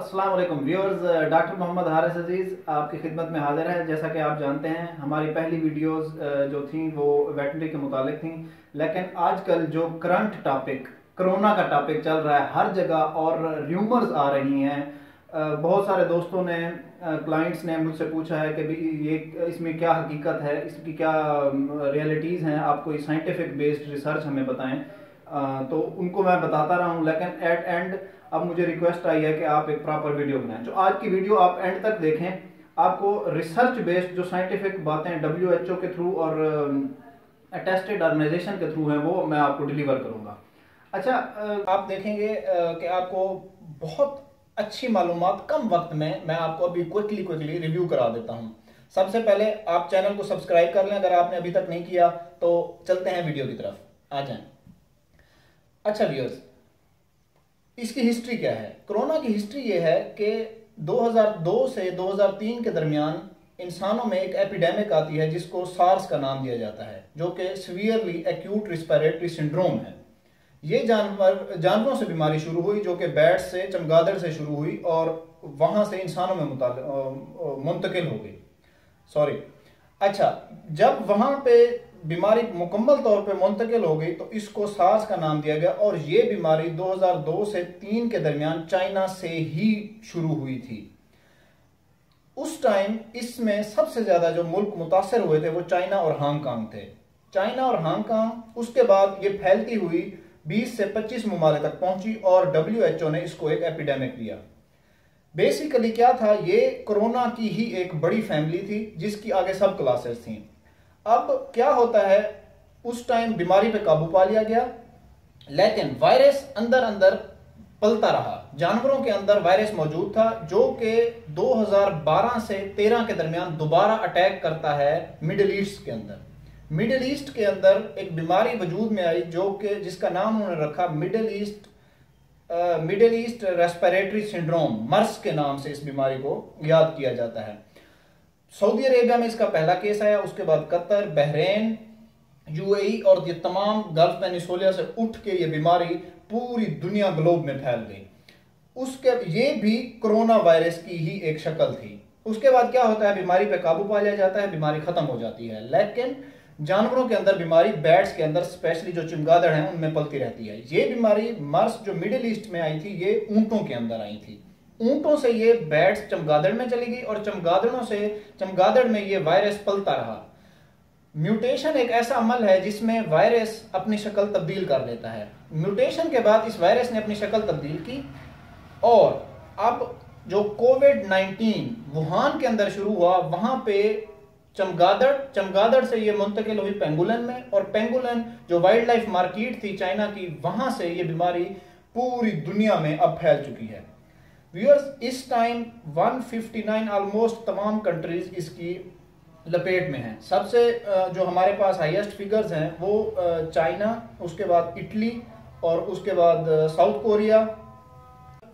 السلام علیکم viewers doctor Muhammad Haris Aziz آپ کی خدمت میں حاضر ہے جیسا کہ آپ جانتے ہیں، ہماری پہلی ویڈیوز جو تھیں، وہ ویٹنری کے متعلق تھیں۔ لیکن آج کل جو کرنٹ ٹاپک، کرونا کا ٹاپک چل رہا ہے، ہر جگہ اور ریومرز آ رہی ہیں۔ بہت سارے دوستوں نے کلائنٹس نے مجھ سے پوچھا ہے کہ یہ اس میں کیا حقیقت ہے، اس کی کیا ریئلٹیز ہیں۔ آپ کوئی سائنٹیفک بیسڈ ریسرچ ہمیں بتائیں۔ تو ان کو میں بتاتا رہا ہوں، لیکن ایٹ اینڈ اب مجھے ریکویسٹ آئی ہے کہ آپ ایک پراپر ویڈیو بنائیں۔ جو آج کی ویڈیو آپ اینڈ تک دیکھیں، آپ کو ریسرچ بیسڈ جو سائنٹیفک باتیں ڈبلیو ایچ او کے تھرو اور اٹیسٹڈ آرگنائزیشن کے تھرو ہیں، وہ میں آپ کو ڈیلیور کروں گا۔ اچھا آپ دیکھیں گے کہ آپ کو بہت اچھی معلومات کم وقت میں میں آپ کو ابھی کوئکلی کوئکلی ریویو کرا دیتا ہوں۔ سب سے پہلے آپ چینل کو سبسکرائب کر لیں، اگر آپ نے ابھی تک نہیں کیا، تو چلتے ہیں ویڈیو کی طرف۔ آ جائیں۔ اچھا ویورز، اس کی ہسٹری کیا ہے؟ کرونا کی ہسٹری یہ ہے کہ دو ہزار دو سے دو ہزار تین کے درمیان انسانوں میں ایک ایپیڈیمک آتی ہے جس کو سارس کا نام دیا جاتا ہے، جو کہ سویئرلی ایکیوٹ ریسپیریٹری سنڈروم ہے۔ یہ جانور، جانوروں سے بیماری شروع ہوئی جو کہ بیٹ سے، چمگادڑ سے شروع ہوئی اور وہاں سے انسانوں میں منتقل ہو گئی۔ سوری اچھا جب وہاں پہ بیماری مکمل طور پہ منتقل ہو گئی تو اس کو سارس کا نام دیا گیا اور یہ بیماری دو ہزار دو سے تین کے درمیان چائنا سے ہی شروع ہوئی تھی۔ اس ٹائم اس میں سب سے زیادہ جو ملک متاثر ہوئے تھے وہ چائنا اور ہانگ کانگ تھے۔ چائنا اور ہانگ کانگ اس کے بعد یہ پھیلتی ہوئی بیس سے پچیس ممالک تک پہنچی اور ڈبلیو ایچ او نے اس کو ایک ایپیڈیمک دیا۔ بیسیکلی کیا تھا؟ یہ کرونا کی ہی ایک بڑی فیملی تھی جس کی آگے سب کلاسز تھیں۔ اب کیا ہوتا ہے؟ اس ٹائم بیماری پہ قابو پا لیا گیا، لیکن وائرس اندر اندر پلتا رہا۔ جانوروں کے اندر وائرس موجود تھا، جو کہ دو ہزار بارہ سے تیرہ کے درمیان دوبارہ اٹیک کرتا ہے مڈل ایسٹ کے اندر۔ مڈل ایسٹ کے اندر ایک بیماری وجود میں آئی، جو کہ جس کا نام انہوں نے رکھا Middle East Middle East respiratory syndrome MERS کے نام سے اس بیماری کو یاد کیا جاتا ہے۔ سعودی عربیہ میں اس کا پہلا کیس آیا، اس کے بعد قطر، بحرین، یو اے ای اور یہ تمام گلف پینیسولیا سے اٹھ کے یہ بیماری پوری دنیا گلوب میں پھیل گئی۔ اس کے یہ بھی کرونا وائرس کی ہی ایک شکل تھی۔ اس کے بعد کیا ہوتا ہے، بیماری پہ قابو پا لیا جاتا ہے، بیماری ختم ہو جاتی ہے۔ لیکن جانوروں کے اندر بیماری، بیٹس کے اندر اسپیشلی جو چمگادڑ ہیں، ان میں پلتی رہتی ہے۔ یہ بیماری مرس جو مڈل ایسٹ میں آئی تھی، یہ اونٹوں کے اندر آئی تھی۔ اونٹوں سے یہ بیٹس چمگادڑ میں چلی گئی اور چمگادڑوں سے چمگادڑ میں یہ وائرس پلتا رہا۔ میوٹیشن ایک ایسا عمل ہے جس میں وائرس اپنی شکل تبدیل کر لیتا ہے۔ میوٹیشن کے بعد اس وائرس نے اپنی شکل تبدیل کی اور اب جو کووڈ نائنٹین وہان کے اندر شروع ہوا، وہاں پہ چمگادڑ چمگادڑ سے یہ منتقل ہوئی پینگولن میں اور پینگولن جو وائلڈ لائف مارکیٹ تھی چائنا کی، وہاں سے یہ بیماری پوری دنیا میں اب پھیل چکی ہے۔ ویورز اس ٹائم 159 آلموسٹ تمام کنٹریز اس کی لپیٹ میں ہیں۔ سب سے جو ہمارے پاس ہائیسٹ فگرز ہیں، وہ چائنا، اس کے بعد اٹلی اور اس کے بعد ساؤتھ کوریا۔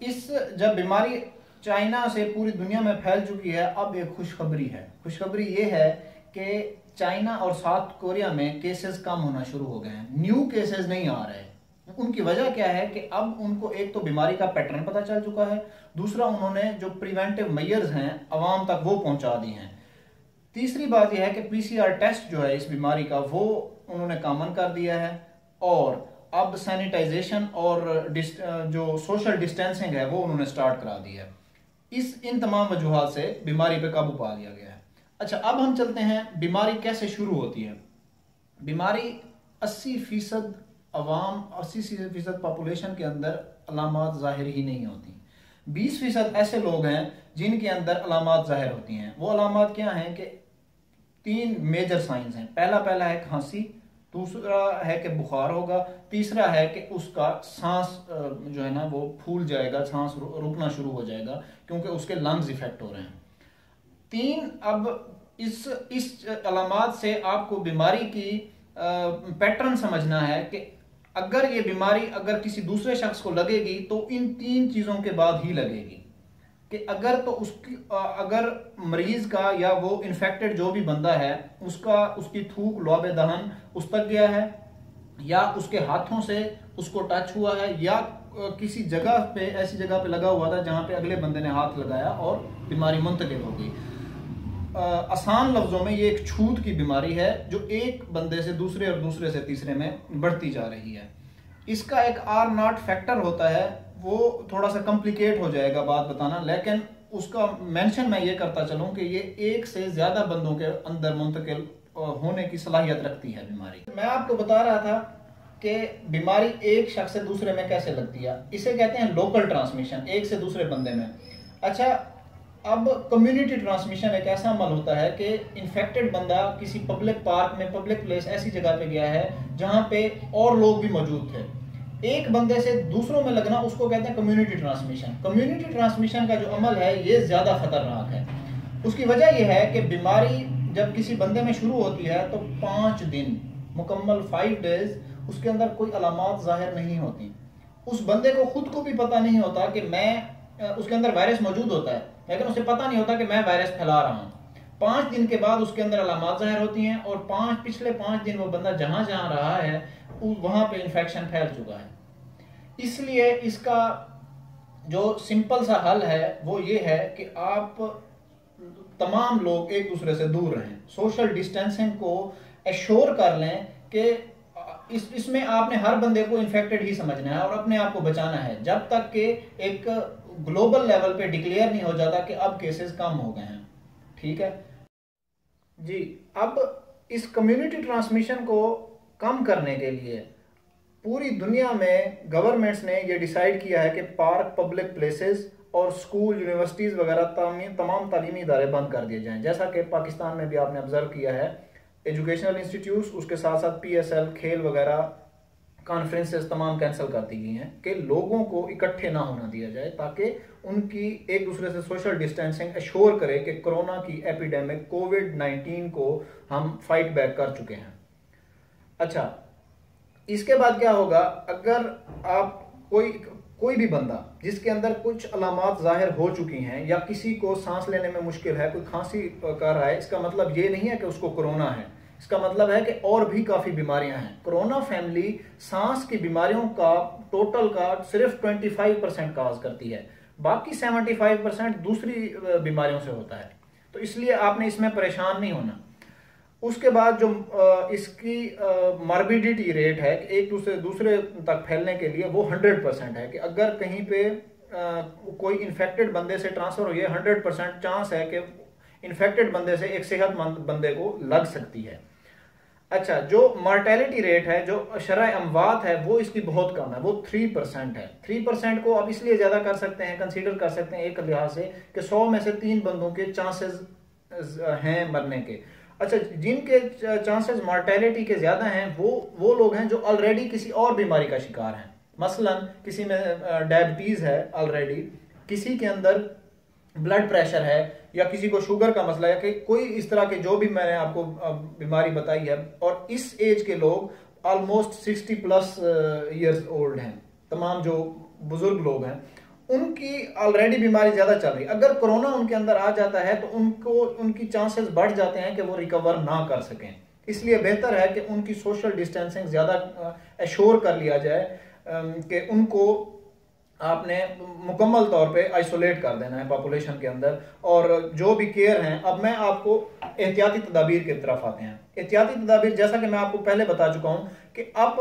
اس جب بیماری چائنا سے پوری دنیا میں پھیل چکی ہے، اب ایک خوشخبری ہے۔ خوشخبری یہ ہے کہ چائنا اور ساؤتھ کوریا میں کیسز کم ہونا شروع ہو گئے ہیں۔ نیو کیسز نہیں آ رہے۔ ان کی وجہ کیا ہے کہ اب ان کو ایک تو بیماری کا پیٹرن پتا چل چکا ہے، دوسرا انہوں نے جو پریونٹیو میئرز ہیں، عوام تک وہ پہنچا دی ہیں۔ تیسری بات یہ ہے کہ پی سی آر ٹیسٹ جو ہے اس بیماری کا، وہ انہوں نے کامن کر دیا ہے۔ اور اب سینیٹائزیشن اور جو سوشل ڈسٹینسنگ ہے، وہ انہوں نے سٹارٹ کرا دی ہے۔ اس ان تمام وجوہات سے بیماری پہ قابو پا لیا گیا ہے۔ اچھا اب ہم چلتے ہیں، بیماری کیسے شروع ہوتی ہے؟ بیماری اسی فیصد عوام اسی فیصد پاپولیشن کے اندر علامات ظاہر ہی نہیں ہوتی۔ بیس فیصد ایسے لوگ ہیں جن کے اندر علامات ظاہر ہوتی ہیں۔ وہ علامات کیا ہیں کہ تین میجر سائنز ہیں۔ پہلا پہلا ہے کھانسی، دوسرا ہے کہ بخار ہوگا، تیسرا ہے کہ اس کا سانس جو ہے نا، وہ پھول جائے گا، سانس رکنا شروع ہو جائے گا کیونکہ اس کے لنگز افیکٹ ہو رہے ہیں۔ تین، اب اس اس علامات سے آپ کو بیماری کی پیٹرن سمجھنا ہے کہ اگر یہ بیماری اگر کسی دوسرے شخص کو لگے گی تو ان تین چیزوں کے بعد ہی لگے گی کہ اگر تو اس کی اگر مریض کا یا وہ انفیکٹڈ جو بھی بندہ ہے، اس کا، اس کی تھوک لعب دہن اس تک گیا ہے، یا اس کے ہاتھوں سے اس کو ٹچ ہوا ہے، یا کسی جگہ پہ، ایسی جگہ پہ لگا ہوا تھا جہاں پہ اگلے بندے نے ہاتھ لگایا اور بیماری منتقل ہو گئی۔ آسان لفظوں میں یہ ایک چھوت کی بیماری ہے جو ایک بندے سے دوسرے اور دوسرے سے تیسرے میں بڑھتی جا رہی ہے۔ اس کا ایک آر ناٹ فیکٹر ہوتا ہے، وہ تھوڑا سا کمپلیکیٹ ہو جائے گا بات بتانا، لیکن اس کا مینشن میں یہ کرتا چلوں کہ یہ ایک سے زیادہ بندوں کے اندر منتقل ہونے کی صلاحیت رکھتی ہے بیماری۔ میں آپ کو بتا رہا تھا کہ بیماری ایک شخص سے دوسرے میں کیسے لگتی ہے، اسے کہتے ہیں لوکل ٹرانسمیشن ایک سے دوسرے بندے میں۔ اچھا اب کمیونٹی ٹرانسمیشن ایک ایسا عمل ہوتا ہے کہ انفیکٹڈ بندہ کسی پبلک پارک میں پبلک پلیس ایسی جگہ پہ گیا ہے جہاں پہ اور لوگ بھی موجود تھے۔ ایک بندے سے دوسروں میں لگنا، اس کو کہتے ہیں کمیونٹی ٹرانسمیشن کمیونٹی ٹرانسمیشن کا جو عمل ہے، یہ زیادہ خطرناک ہے۔ اس کی وجہ یہ ہے کہ بیماری جب کسی بندے میں شروع ہوتی ہے تو پانچ دن، مکمل فائیو ڈیز اس کے اندر کوئی علامات ظاہر نہیں ہوتی۔ اس بندے کو خود کو بھی پتہ نہیں ہوتا کہ میں، اس کے اندر وائرس موجود ہوتا ہے۔ لیکن اسے پتہ نہیں ہوتا کہ میں وائرس پھیلا رہا ہوں۔ پانچ دن کے بعد اس کے اندر علامات ظاہر ہوتی ہیں اور پانچ، پچھلے پانچ دن وہ بندہ جہاں جہاں رہا ہے وہاں پہ انفیکشن پھیل چکا ہے۔ اس لیے اس کا جو سمپل سا حل ہے، وہ یہ ہے کہ آپ تمام لوگ ایک دوسرے سے دور رہیں۔ سوشل ڈسٹینسنگ کو ایشور کر لیں کہ اس اس میں آپ نے ہر بندے کو انفیکٹڈ ہی سمجھنا ہے اور اپنے آپ کو بچانا ہے۔ جب تک کہ ایک گلوبل لیول پہ ڈکلیئر نہیں ہو جاتا کہ اب کیسز کم ہو گئے ہیں۔ ٹھیک ہے؟ جی اب اس کمیونٹی ٹرانسمیشن کو کم کرنے کے لیے پوری دنیا میں گورنمنٹس نے یہ ڈیسائیڈ کیا ہے کہ پارک پبلک پلیسز اور سکول یونیورسٹیز وغیرہ تمام تعلیمی ادارے بند کر دیے جائیں۔ جیسا کہ پاکستان میں بھی آپ نے آبزرو کیا ہے ایجوکیشنل انسٹیٹیوٹس اس کے ساتھ ساتھ پی ایس ایل کھیل وغیرہ کانفرنسز تمام کینسل کر دی گئی ہیں کہ لوگوں کو اکٹھے نہ ہونا دیا جائے تاکہ ان کی ایک دوسرے سے سوشل ڈسٹینسنگ اشور کرے کہ کرونا کی ایپیڈیمک کووڈ نائنٹین کو ہم فائٹ بیک کر چکے ہیں۔ اچھا اس کے بعد کیا ہوگا؟ اگر آپ کوئی کوئی بھی بندہ جس کے اندر کچھ علامات ظاہر ہو چکی ہیں یا کسی کو سانس لینے میں مشکل ہے، کوئی کھانسی کر رہا ہے، اس کا مطلب یہ نہیں ہے کہ اس کو کرونا ہے۔ اس کا مطلب ہے کہ اور بھی کافی بیماریاں ہیں۔ کرونا فیملی سانس کی بیماریوں کا ٹوٹل کا صرف 25% پرسینٹ کاز کرتی ہے۔ باقی 75% پرسینٹ دوسری بیماریوں سے ہوتا ہے۔ تو اس لیے آپ نے اس میں پریشان نہیں ہونا۔ اس کے بعد جو اس کی ماربیڈیٹی ریٹ ہے ایک دوسرے دوسرے تک پھیلنے کے لیے وہ ہنڈریڈ پرسینٹ ہے کہ اگر کہیں پہ کوئی انفیکٹڈ بندے سے ٹرانسفر ہوئی ہے، ہنڈریڈ پرسینٹ چانس ہے کہ انفیکٹڈ بندے سے ایک صحت مند بندے کو لگ سکتی ہے۔ اچھا جو مارٹیلٹی ریٹ ہے، جو شرح اموات ہے، وہ اس کی بہت کم ہے، وہ تھری پرسینٹ ہے۔ تھری پرسینٹ کو آپ اس لیے زیادہ کر سکتے ہیں کنسیڈر کر سکتے ہیں ایک لحاظ سے کہ سو میں سے تین بندوں کے چانسز ہیں مرنے کے۔ اچھا جن کے چانسز مارٹیلٹی کے زیادہ ہیں، وہ وہ لوگ ہیں جو آلریڈی کسی اور بیماری کا شکار ہیں۔ مثلا کسی میں ڈائبٹیز ہے آلریڈی کسی کے اندر بلڈ پریشر ہے یا کسی کو شوگر کا مسئلہ ہے کہ کوئی اس طرح کے جو بھی میں نے آپ کو بیماری بتائی ہے، اور اس ایج کے لوگ almost sixty plus years old ہیں۔ تمام جو بزرگ لوگ ہیں، ان کی آلریڈی بیماری زیادہ چل رہی۔ اگر کرونا ان کے اندر آ جاتا ہے تو ان کو، ان کی چانسز بڑھ جاتے ہیں کہ وہ ریکور نہ کر سکیں۔ اس لیے بہتر ہے کہ ان کی سوشل ڈسٹینسنگ زیادہ ایشور کر لیا جائے کہ ان کو آپ نے مکمل طور پہ آئسولیٹ کر دینا ہے پاپولیشن کے اندر اور جو بھی کیئر ہیں، اب میں آپ کو احتیاطی تدابیر کی طرف آتے ہیں۔ احتیاطی تدابیر، جیسا کہ میں آپ کو پہلے بتا چکا ہوں کہ اب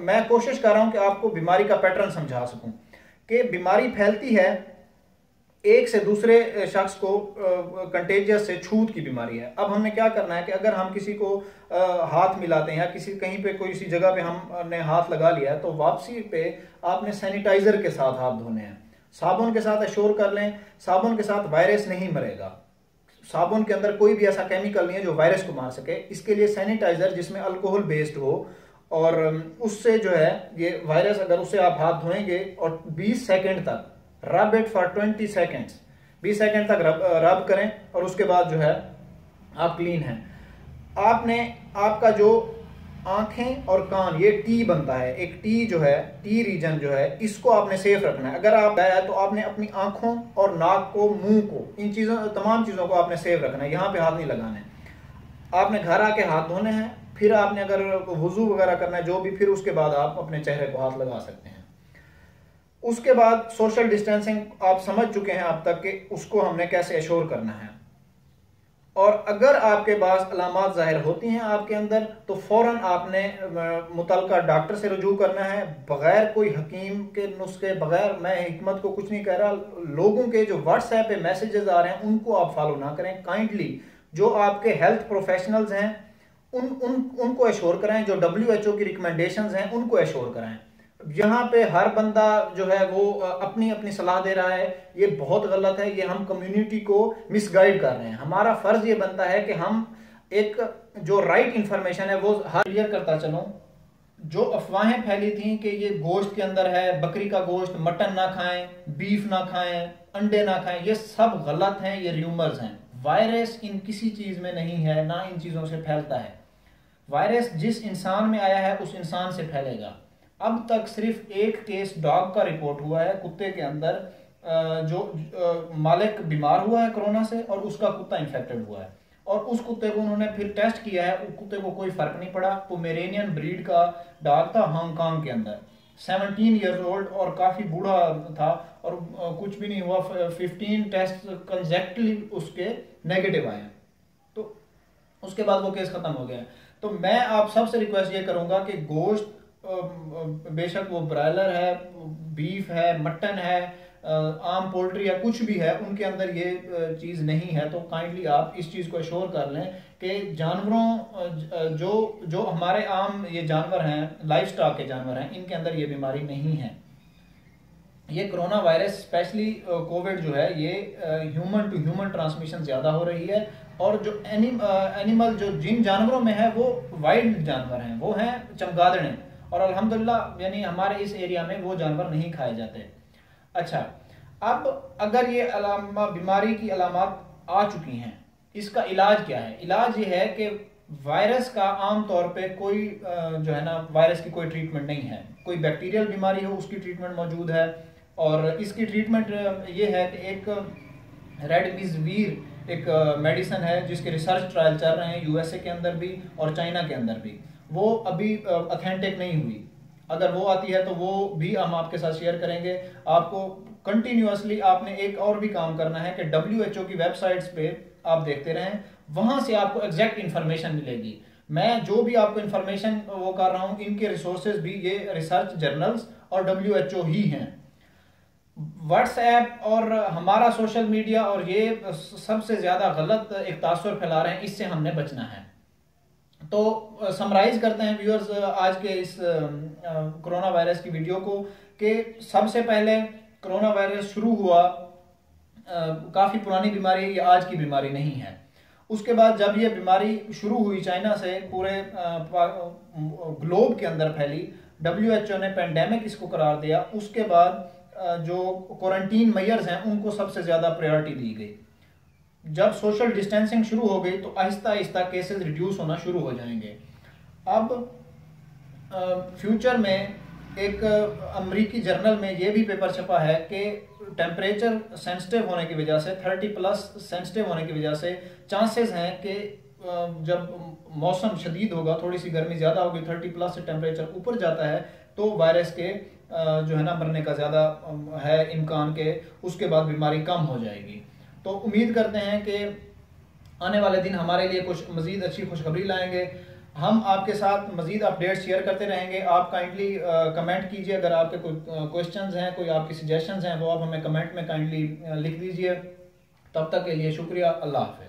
میں کوشش کر رہا ہوں کہ آپ کو بیماری کا پیٹرن سمجھا سکوں کہ بیماری پھیلتی ہے ایک سے دوسرے شخص کو کنٹیجس سے چھوت کی بیماری ہے۔ اب ہم نے کیا کرنا ہے کہ اگر ہم کسی کو ہاتھ ملاتے ہیں یا کسی، کہیں پہ کوئی سی جگہ پہ ہم نے ہاتھ لگا لیا ہے، تو واپسی پہ آپ نے سینیٹائزر کے ساتھ ہاتھ دھونے ہیں۔ صابن کے ساتھ اشور کر لیں۔ صابن کے ساتھ وائرس نہیں مرے گا۔ صابن کے اندر کوئی بھی ایسا کیمیکل نہیں ہے جو وائرس کو مار سکے۔ اس کے لیے سینیٹائزر جس میں الکوہل بیسڈ ہو، اور اس سے جو ہے، یہ وائرس اگر اسے آپ ہاتھ دھوئیں گے اور بیس سیکنڈ تک rub it for twenty second base second تک رب کریں اور اس کے بعد جو ہے آپ کلین ہیں۔ آپ نے آپ کا جو آنکھیں اور کان، یہ ٹی بنتا ہے۔ ایک ٹی جو ہے، ٹی ریجن جو ہے، اس کو آپ نے سیف رکھنا ہے۔ اگر آپ گیا تو آپ نے اپنی آنکھوں اور ناک کو، منہ کو، ان چیزوں تمام چیزوں کو آپ نے سیف رکھنا ہے۔ یہاں پہ ہاتھ نہیں لگانے آپ نے گھر آ کے ہاتھ دھونے ہیں، پھر آپ نے اگر وضو وغیرہ کرنا ہے، جو بھی، پھر اس کے بعد آپ اپنے چہرے کو ہاتھ لگا سکتے ہیں۔ اس کے بعد سوشل ڈسٹینسنگ آپ سمجھ چکے ہیں اب تک کہ اس کو ہم نے کیسے ایشور کرنا ہے۔ اور اگر آپ کے بعض علامات ظاہر ہوتی ہیں آپ کے اندر، تو فوراً آپ نے متعلقہ ڈاکٹر سے رجوع کرنا ہے۔ بغیر کوئی حکیم کے نسخے، بغیر میں حکمت کو کچھ نہیں کہہ رہا، لوگوں کے جو واٹس ایپ پہ میسیجز آ رہے ہیں، ان کو آپ فالو نہ کریں۔ کائنڈلی جو آپ کے ہیلتھ پروفیشنلز ہیں، ان ان ان کو ایشور کرائیں جو ڈبلیو ایچ او کی ریکمنڈیشنز ہیں، ان کو ایشور کرائیں یہاں پہ ہر بندہ جو ہے وہ اپنی اپنی صلاح دے رہا ہے۔ یہ بہت غلط ہے، یہ ہم کمیونٹی کو مس گائیڈ کر رہے ہیں۔ ہمارا فرض یہ بنتا ہے کہ ہم ایک جو رائٹ انفارمیشن ہے وہ ہر کلیئر کرتا چلوں۔ جو افواہیں پھیلی تھیں کہ یہ گوشت کے اندر ہے، بکری کا گوشت، مٹن نہ کھائیں بیف نہ کھائیں، انڈے نہ کھائیں، یہ سب غلط ہیں، یہ ریومرز ہیں۔ وائرس ان کسی چیز میں نہیں ہے، نہ ان چیزوں سے پھیلتا ہے۔ وائرس جس انسان میں آیا ہے، اس انسان سے پھیلے گا۔ اب تک صرف ایک کیس ڈاگ کا رپورٹ ہوا ہے، کتے کے اندر جو مالک بیمار ہوا ہے کرونا سے اور اس کا کتا انفیکٹڈ ہوا ہے۔ اور اس کتے کو انہوں نے پھر ٹیسٹ کیا ہے، اس کتے کو کوئی فرق نہیں پڑا۔ پومیرینین بریڈ کا ڈاگ تھا ہانگ کانگ کے اندر۔ سیونٹین ایئرز اولڈ اور کافی بوڑھا تھا اور کچھ بھی نہیں ہوا۔ ففٹین ٹیسٹ کنزیکٹلی اس کے نیگیٹو آئے ہیں۔ تو اس کے بعد وہ کیس ختم ہو گیا تو میں آپ سب سے ریکویسٹ یہ کروں گا کہ گوشت بے شک وہ برائلر ہے، بیف ہے، مٹن ہے عام پولٹری ہے کچھ بھی ہے، ان کے اندر یہ چیز نہیں ہے۔ تو کائنڈلی آپ اس چیز کو اشور کر لیں کہ جانوروں جو جو ہمارے عام یہ جانور ہیں لائف سٹاک کے جانور ہیں، ان کے اندر یہ بیماری نہیں ہے۔ یہ کرونا وائرس اسپیشلی کووڈ جو ہے، یہ ہیومن ٹو ہیومن ٹرانسمیشن زیادہ ہو رہی ہے۔ اور جو اینیمل جو جن جانوروں میں ہے، وہ وائلڈ جانور ہیں، وہ ہیں چمگادڑیں۔ اور الحمدللہ یعنی ہمارے اس ایریا میں وہ جانور نہیں کھائے جاتے۔ اچھا اب اگر یہ علامہ، بیماری کی علامات آ چکی ہیں، اس کا علاج کیا ہے؟ علاج یہ ہے کہ وائرس کا عام طور پہ کوئی جو ہے نا، وائرس کی کوئی ٹریٹمنٹ نہیں ہے۔ کوئی بیکٹیریل بیماری ہو، اس کی ٹریٹمنٹ موجود ہے۔ اور اس کی ٹریٹمنٹ یہ ہے کہ ایک ریڈ بیز ویر ایک میڈیسن ہے، جس کے ریسرچ ٹرائل چل رہے ہیں یو ایس اے کے اندر بھی اور چائنا کے اندر بھی۔ وہ ابھی اتھینٹک نہیں ہوئی۔ اگر وہ آتی ہے تو وہ بھی ہم آپ کے ساتھ شیئر کریں گے۔ آپ کو کنٹینیوسلی آپ نے ایک اور بھی کام کرنا ہے کہ ڈبلیو ایچ او کی ویب سائٹس پہ آپ دیکھتے رہیں۔ وہاں سے آپ کو ایگزیکٹ انفارمیشن ملے گی۔ میں جو بھی آپ کو انفارمیشن وہ کر رہا ہوں، ان کے ریسورسز بھی یہ ریسرچ جرنلز اور ڈبلیو ایچ او ہی ہیں۔ واٹس ایپ اور ہمارا سوشل میڈیا اور یہ سب سے زیادہ غلط ایک تاثر پھیلا رہے ہیں، اس سے ہم نے بچنا ہے۔ تو سمرائز کرتے ہیں ویورز آج کے اس کرونا وائرس کی ویڈیو کو کہ سب سے پہلے کرونا وائرس شروع ہوا کافی پرانی بیماری، یہ آج کی بیماری نہیں ہے۔ اس کے بعد جب یہ بیماری شروع ہوئی چائنا سے، پورے گلوب کے اندر پھیلی ڈبلیو ایچ او نے پینڈیمک اس کو قرار دیا۔ اس کے بعد جو کوارنٹین میئرز ہیں، ان کو سب سے زیادہ پریورٹی دی گئی۔ جب سوشل ڈسٹینسنگ شروع ہو گئی تو آہستہ آہستہ کیسز ریڈیوس ہونا شروع ہو جائیں گے۔ اب فیوچر میں ایک امریکی جرنل میں یہ بھی پیپر چھپا ہے کہ ٹیمپریچر سینسٹیو ہونے کی وجہ سے تھرٹی پلس سینسٹیو ہونے کی وجہ سے چانسز ہیں کہ جب موسم شدید ہوگا، تھوڑی سی گرمی زیادہ ہوگی تھرٹی پلس سے ٹیمپریچر اوپر جاتا ہے، تو وائرس کے جو ہے نا مرنے کا زیادہ ہے امکان کے اس کے بعد بیماری کم ہو جائے گی۔ تو امید کرتے ہیں کہ آنے والے دن ہمارے لیے کچھ مزید اچھی خوشخبری لائیں گے۔ ہم آپ کے ساتھ مزید اپڈیٹ شیئر کرتے رہیں گے۔ آپ کائنڈلی کمنٹ کیجیے۔ اگر آپ کے کوئی کوشچنز ہیں، کوئی آپ کی سجیشنز ہیں، وہ آپ ہمیں کمنٹ میں کائنڈلی لکھ دیجیے۔ تب تک کے لیے شکریہ۔ اللہ حافظ۔